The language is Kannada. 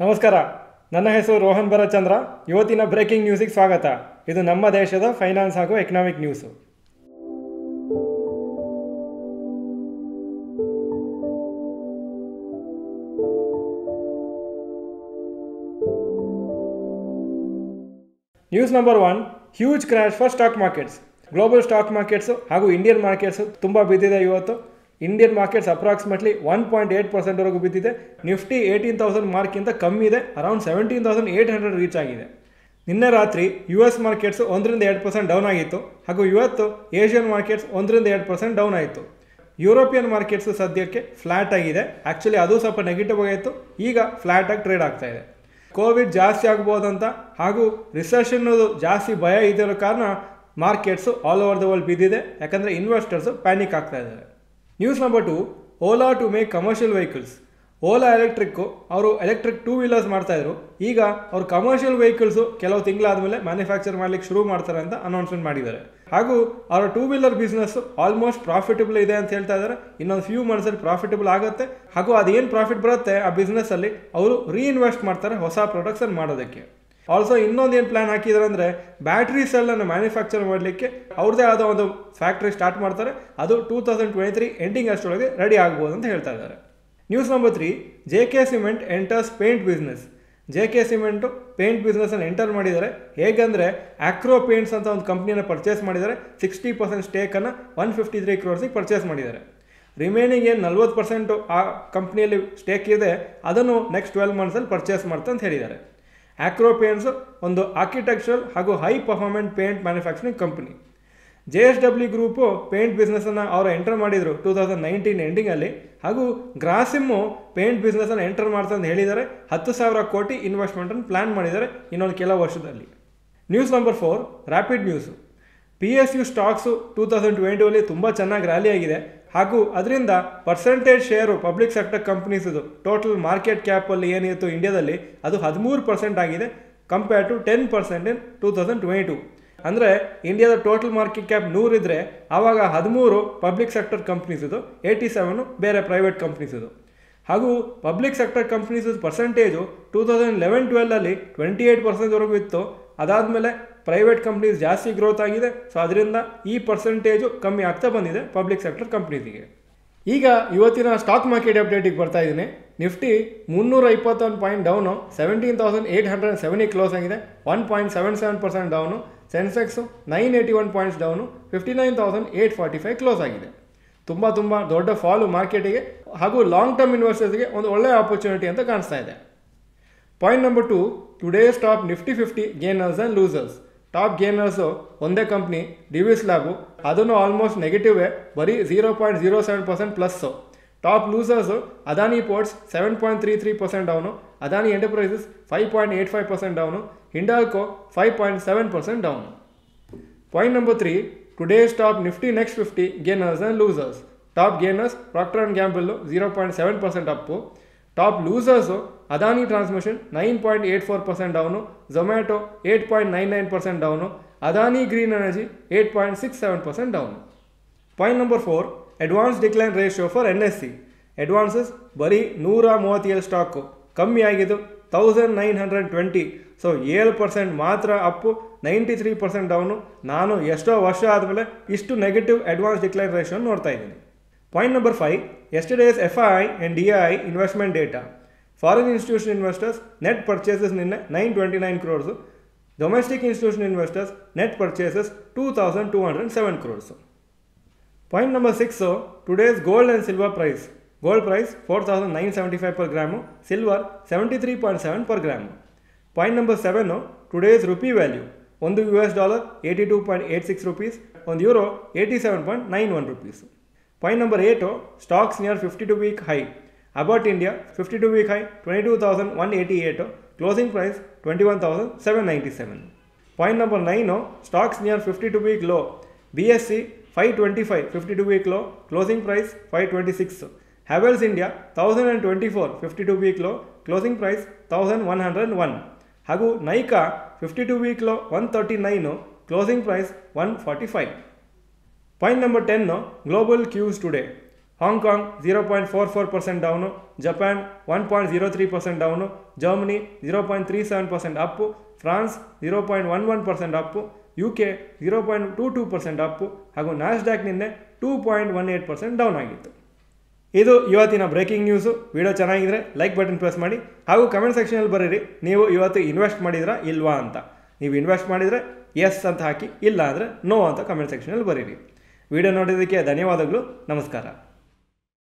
ನಮಸ್ಕಾರ. ನನ್ನ ಹೆಸರು ರೋಹನ್ ಭರಚಂದ್ರ. ಇವತ್ತಿನ ಬ್ರೇಕಿಂಗ್ ನ್ಯೂಸಿಗೆ ಸ್ವಾಗತ. ಇದು ನಮ್ಮ ದೇಶದ ಫೈನಾನ್ಸ್ ಹಾಗೂ economic news. News number one, huge crash for stock markets. Global stock markets ಹಾಗೂ ಇಂಡಿಯನ್ ಮಾರ್ಕೆಟ್ಸು ತುಂಬ ಬಿದ್ದಿದೆ ಇವತ್ತು. Indian markets approximately one point eight ಪರ್ಸೆಂಟ್ವರೆಗೂ ಬಿದ್ದಿದೆ. ನಿಫ್ಟಿ ಏಯ್ಟೀನ್ ತೌಸಂಡ್ ಮಾರ್ಕಿಂತ ಕಮ್ಮಿ ಇದೆ. Around seventeen thousand eight hundred reach ಆಗಿದೆ. ನಿನ್ನೆ ರಾತ್ರಿ ಯು ಎಸ್ ಮಾರ್ಕೆಟ್ಸ್ ಒಂದರಿಂದ ಎರಡು ಪರ್ಸೆಂಟ್ ಡೌನ್ ಆಗಿತ್ತು. ಹಾಗೂ ಇವತ್ತು ಏಷ್ಯನ್ ಮಾರ್ಕೆಟ್ಸ್ ಒಂದರಿಂದ ಎರಡು ಪರ್ಸೆಂಟ್ ಡೌನ್ ಆಯಿತು. ಯುರೋಪಿಯನ್ ಮಾರ್ಕೆಟ್ಸು ಸದ್ಯಕ್ಕೆ ಫ್ಲ್ಯಾಟ್ ಆಗಿದೆ. ಆ್ಯಕ್ಚುಲಿ ಅದು ಸ್ವಲ್ಪ ನೆಗೆಟಿವ್ ಆಗಿತ್ತು. ಈಗ ಫ್ಲ್ಯಾಟಾಗಿ ಟ್ರೇಡ್ ಆಗ್ತಾ ಇದೆ. ಕೋವಿಡ್ ಜಾಸ್ತಿ ಆಗ್ಬೋದಂತ ಹಾಗೂ ರಿಸೆಷನ್ ಜಾಸ್ತಿ ಭಯ ಇದ್ದಿರೋ ಕಾರಣ markets all over the world ಬಿದ್ದಿದೆ. ಯಾಕಂದರೆ ಇನ್ವೆಸ್ಟರ್ಸು ಪ್ಯಾನಿಕ್ ಆಗ್ತಾ ಇದ್ದಾರೆ. News number two Ola to make commercial vehicles Ola electric ಅವರು ಎಲೆಕ್ಟ್ರಿಕ್ ಟೂ ವೀಲರ್ಸ್ ಮಾಡ್ತಾಯಿದ್ರು ಈಗ ಅವ್ರು ಕಮರ್ಷಿಯಲ್ ವೆಹಿಕಲ್ಸು ಕೆಲವು ತಿಂಗಳಾದಮೇಲೆ ಮ್ಯಾನುಫ್ಯಾಕ್ಚರ್ ಮಾಡ್ಲಿಕ್ಕೆ ಶುರು ಮಾಡ್ತಾರೆ ಅಂತ ಅನೌನ್ಸ್ಮೆಂಟ್ ಮಾಡಿದ್ದಾರೆ. ಹಾಗೂ ಅವರ two wheeler business almost profitable ಇದೆ ಅಂತ ಹೇಳ್ತಾ ಇದ್ದಾರೆ. ಇನ್ನೊಂದು ಫ್ಯೂ ಮಂತ್ಸಲ್ಲಿ ಪ್ರಾಫಿಟಬಲ್ ಆಗುತ್ತೆ. ಹಾಗೂ ಅದೇನು ಪ್ರಾಫಿಟ್ ಬರುತ್ತೆ ಆ ಬಿಸ್ನೆಸ್ಸಲ್ಲಿ ಅವರು ರೀಇನ್ವೆಸ್ಟ್ ಮಾಡ್ತಾರೆ ಹೊಸ ಪ್ರೊಡಕ್ಷನ್ ಮಾಡೋದಕ್ಕೆ. ಆಲ್ಸೋ ಇನ್ನೊಂದು ಏನು ಪ್ಲ್ಯಾನ್ ಹಾಕಿದ್ದಾರೆ ಅಂದರೆ ಬ್ಯಾಟ್ರಿ ಸೆಲ್ಲನ್ನು ಮ್ಯಾನುಫ್ಯಾಕ್ಚರ್ ಮಾಡಲಿಕ್ಕೆ ಅವ್ರದ್ದೇ ಆದ ಒಂದು ಫ್ಯಾಕ್ಟ್ರಿ ಸ್ಟಾರ್ಟ್ ಮಾಡ್ತಾರೆ. ಅದು two thousand twenty three ending ಅಷ್ಟರೊಳಗೆ ರೆಡಿ ಆಗ್ಬೋದು ಅಂತ ಹೇಳ್ತಾ ಇದ್ದಾರೆ. News number three J K cement enters paint business J K cement paint ಬಿಸ್ನೆಸ್ಸನ್ನು enter ಮಾಡಿದ್ದಾರೆ. ಹೇಗೆಂದರೆ ಆಕ್ರೋ ಪೇಂಟ್ಸ್ ಅಂತ ಒಂದು ಕಂಪ್ನಿಯನ್ನು ಪರ್ಚೇಸ್ ಮಾಡಿದ್ದಾರೆ. ಸಿಕ್ಸ್ಟಿ ಪರ್ಸೆಂಟ್ ಸ್ಟೇಕನ್ನು ಒನ್ ಫಿಫ್ಟಿ ತ್ರೀ ಕ್ರೋರ್ಸಿಗೆ ಪರ್ಚೇಸ್ ಮಾಡಿದ್ದಾರೆ. ರಿಮೈನಿಂಗ್ ಏನು ನಲ್ವತ್ತು ಪರ್ಸೆಂಟು ಆ ಕಂಪ್ನಿಯಲ್ಲಿ ಸ್ಟೇಕ್ ಇದೆ, ಅದನ್ನು ನೆಕ್ಸ್ಟ್ ಟ್ವೆಲ್ ಮಂತ್ಸಲ್ಲಿ ಪರ್ಚೇಸ್ ಮಾಡ್ತಾ ಅಂತ ಹೇಳಿದ್ದಾರೆ. ಆಕ್ರೋ ಪೇಂಟ್ಸ್ ಒಂದು ಆರ್ಕಿಟೆಕ್ಚರಲ್ ಹಾಗೂ high performance paint manufacturing company J S W group paint ಬಿಸ್ನೆಸ್ಸನ್ನು ಅವರು ಎಂಟರ್ ಮಾಡಿದರು ಟೂ ತೌಸಂಡ್ ನೈನ್ಟೀನ್ ಎಂಡಿಂಗಲ್ಲಿ ಹಾಗೂ ಗ್ರಾಸಿಮ್ಮು ಪೇಂಟ್ ಬಿಸ್ನೆಸ್ಸನ್ನು ಎಂಟರ್ ಮಾಡ್ತಾ ಅಂತ ಹೇಳಿದ್ದಾರೆ ಹತ್ತು ಸಾವಿರ ಕೋಟಿ ಇನ್ವೆಸ್ಟ್ಮೆಂಟನ್ನು ಪ್ಲ್ಯಾನ್ ಮಾಡಿದ್ದಾರೆ ಇನ್ನೊಂದು ಕೆಲವು ವರ್ಷದಲ್ಲಿ. News number four rapid news P S U stocks two thousand ಟ್ವೆಂಟಿಯಲ್ಲಿ ತುಂಬ ಚೆನ್ನಾಗಿ ರ್ಯಾಲಿ ಆಗಿದೆ. ಹಾಗೂ ಅದರಿಂದ ಪರ್ಸೆಂಟೇಜ್ ಶೇರು ಪಬ್ಲಿಕ್ ಸೆಕ್ಟರ್ ಕಂಪ್ನೀಸದು ಟೋಟಲ್ ಮಾರ್ಕೆಟ್ ಕ್ಯಾಪಲ್ಲಿ ಏನಿತ್ತು ಇಂಡಿಯಾದಲ್ಲಿ ಅದು ಹದಿಮೂರು ಪರ್ಸೆಂಟ್ ಆಗಿದೆ compare to ten percent in two thousand twenty two ಅಂದರೆ ಇಂಡಿಯಾದ ಟೋಟಲ್ ಮಾರ್ಕೆಟ್ ಕ್ಯಾಪ್ ನೂರಿದ್ರೆ ಆವಾಗ ಹದಿಮೂರು ಪಬ್ಲಿಕ್ ಸೆಕ್ಟರ್ ಕಂಪ್ನೀಸದು ಏಯ್ಟಿ ಸೆವೆನು ಬೇರೆ ಪ್ರೈವೇಟ್ ಕಂಪ್ನೀಸದು ಹಾಗೂ public sector companies percentage two thousand eleven ಟ್ವೆಲ್ವಲ್ಲಿ twenty eight ಪರ್ಸೆಂಟ್ವರೆಗೂ ಇತ್ತು. ಅದಾದಮೇಲೆ ಪ್ರೈವೇಟ್ ಕಂಪ್ನೀಸ್ ಜಾಸ್ತಿ ಗ್ರೋತ್ ಆಗಿದೆ. ಸೊ ಅದರಿಂದ ಈ ಪರ್ಸೆಂಟೇಜು ಕಮ್ಮಿ ಆಗ್ತಾ ಬಂದಿದೆ ಪಬ್ಲಿಕ್ ಸೆಕ್ಟರ್ ಕಂಪ್ನೀಸಿಗೆ ಈಗ ಇವತ್ತಿನ ಸ್ಟಾಕ್ ಮಾರ್ಕೆಟ್ ಅಪ್ಡೇಟಿಗೆ ಬರ್ತಾ ಇದ್ದೀನಿ. ನಿಫ್ಟಿ ಮುನ್ನೂರ ಇಪ್ಪತ್ತೊಂದು point down seventeen thousand eight hundred ಸೆವೆನಿಗೆ close ಆಗಿದೆ. One point seven seven percent down Sensex nine eighty one points down fifty nine thousand eight forty five close ಆಗಿದೆ. ತುಂಬ ತುಂಬ ದೊಡ್ಡ ಫಾಲು ಮಾರ್ಕೆಟಿಗೆ ಹಾಗೂ ಲಾಂಗ್ ಟರ್ಮ್ ಇನ್ವೆಸ್ಟರ್ಸ್ಗೆ ಒಂದು ಒಳ್ಳೆಯ ಆಪರ್ಚುನಿಟಿ ಅಂತ ಕಾಣಿಸ್ತಾ ಇದೆ. Point number two today's top Nifty fifty gainers and losers top gainers ಒಂದೇ ಕಂಪ್ನಿ ಡಿವಿಸ್ ಲ್ಯಾಬು ಅದನ್ನು ಆಲ್ಮೋಸ್ಟ್ ನೆಗೆಟಿವೇ ಬರೀ zero point zero seven percent plus top losers Adani ports seven point three three percent down. Adani enterprises five point eight five percent down. Hindalco five point seven percent down. Point number three today's top Nifty next fifty gainers and losers top gainers Procter and Gamble zero point seven percent up top losers Adani transmission nine point eight four percent down Zomato eight point nine nine percent down Adani green energy eight point six seven percent down point number four advance decline ratio for N S C advances ಬರೀ ನೂರ ಮೂವತ್ತೇಳು ಸ್ಟಾಕು ಕಮ್ಮಿ ಆಗಿದ್ದು thousand nine hundred twenty so ಏಳು ಪರ್ಸೆಂಟ್ ಮಾತ್ರ up ninety three percent down ನಾನು ಎಷ್ಟೋ ವರ್ಷ ಆದಮೇಲೆ ಇಷ್ಟು ನೆಗೆಟಿವ್ ಅಡ್ವಾನ್ಸ್ ಡಿಕ್ಲೈನ್ ರೇಷಿಯೋ ನೋಡ್ತಾ ಇದ್ದೀನಿ. point number five yesterday's F I and D I investment data foreign institution investors net purchases ನಿನ್ನೆ nine twenty nine crores domestic institution investors net purchases two thousand two hundred seven crores point number six today's gold and silver price gold price four thousand nine seventy five per gram silver seventy three point seven per gram point number seven today's rupee value ಒಂದು U S dollar eighty two point eight six rupees ಒಂದು euro eighty seven point nine one rupees point number eight stocks near fifty two week high Abbott India fifty two week high twenty two thousand one eighty eight closing price twenty one thousand seven ninety seven point number nine stocks near fifty two week low B S C five twenty five fifty two week low closing price five twenty six Havells India thousand and twenty four fifty two week low closing price thousand one hundred one ಹಾಗೂ Nykaa fifty two week low one thirty nine closing price one forty five Point number ten global cues today Hong Kong zero point four four percent down Japan one point zero three percent down Germany zero point three seven percent up France zero point one one percent up U K zero point two two percent up ಹಾಗೂ ನ್ಯಾಸ್ಡ್ಯಾಕ್ ನಿನ್ನೆ two point one eight percent down ಆಗಿತ್ತು. ಇದು ಇವತ್ತಿನ ಬ್ರೇಕಿಂಗ್ ನ್ಯೂಸು ವಿಡಿಯೋ ಚೆನ್ನಾಗಿದ್ರೆ ಲೈಕ್ ಬಟನ್ ಪ್ರೆಸ್ ಮಾಡಿ ಹಾಗೂ ಕಮೆಂಟ್ ಸೆಕ್ಷನಲ್ಲಿ ಬರೀರಿ. ನೀವು ಇವತ್ತು ಇನ್ವೆಸ್ಟ್ ಮಾಡಿದ್ರಾ ಇಲ್ವಾ ಅಂತ. ನೀವು ಇನ್ವೆಸ್ಟ್ ಮಾಡಿದರೆ ಎಸ್ ಅಂತ ಹಾಕಿ, ಇಲ್ಲ ಅಂದರೆ ನೋ ಅಂತ ಕಮೆಂಟ್ ಸೆಕ್ಷನಲ್ಲಿ ಬರೀರಿ. ವಿಡಿಯೋ ನೋಡಿದ್ದಕ್ಕೆ ಧನ್ಯವಾದಗಳು. ನಮಸ್ಕಾರ.